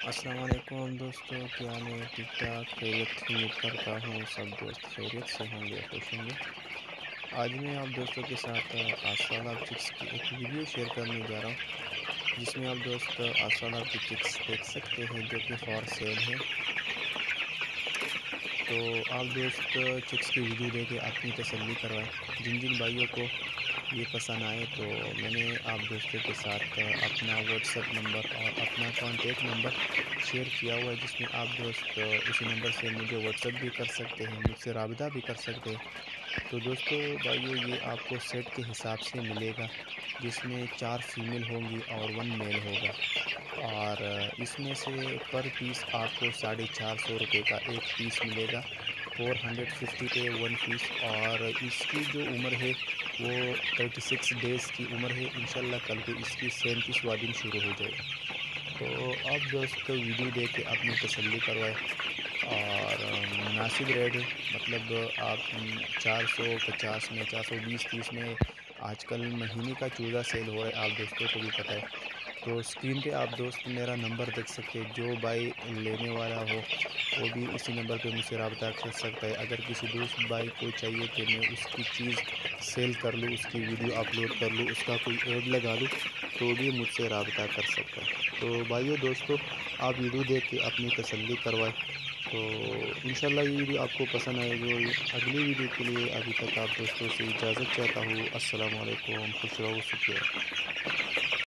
असलकुम दोस्तों, क्या मैं ठीक ठाक खैरियत उम्मीद करता हूँ सब दोस्त खैरियत से होंगे, खुश होंगे। आज मैं आप दोस्तों के साथ आसालाब चिक्स की एक वीडियो शेयर करने जा रहा हूँ, जिसमें आप दोस्त आसालाब की चिक्स देख सकते हैं, जो कि फॉर सेल है। तो आप दोस्त चिक्स की वीडियो देख के अपनी तसल्ली करवाएँ जिन जिन भाइयों को ये पसंद आए तो मैंने आप दोस्तों के साथ अपना व्हाट्सएप नंबर और अपना कॉन्टेक्ट नंबर शेयर किया हुआ है, जिसमें आप दोस्त इसी नंबर से मुझे व्हाट्सएप भी कर सकते हैं, मुझसे रबता भी कर सकते हैं। तो दोस्तों भाइयों, ये आपको सेट के हिसाब से मिलेगा, जिसमें चार फीमेल होंगी और वन मेल होगा। और इसमें से पर पीस आपको साढ़े चार सौ रुपये का एक पीस मिलेगा। फोर हंड्रेड फिफ्टी पे वन पीस और इसकी जो उम्र है वो थर्टी सिक्स डेज़ की उम्र है। इन कल को इसकी सैंतीसवा दिन शुरू हो जाएगा। तो आप दोस्त वीडियो देख के अपनी तसली करवाए और मुनासिब रेट है मतलब आप चार सौ पचास में, चार सौ बीस तीस में आजकल महीने का चूज़ा सेल हो रहा है। आप दोस्तों को भी पता है तो स्क्रीन पे आप दोस्त मेरा नंबर देख सकते हैं, जो बाई लेने वाला हो, वो भी इसी नंबर पे मुझसे रबता कर सकता है। अगर किसी दोस्त भाई को चाहिए कि मैं उसकी चीज़ सेल कर लूँ, उसकी वीडियो अपलोड कर लूँ, उसका कोई ऐड लगा लूँ तो भी मुझसे रबता कर सकता है। तो भाइयों, दोस्तों, आप वीडियो देख के अपनी तसली करवाएँ। तो इन ये वीडियो आपको पसंद आएगी अगली वीडियो के लिए अभी तक आप दोस्तों से इजाज़त चाहता हूँ। असलकम खुश रहो, शुक्रिया।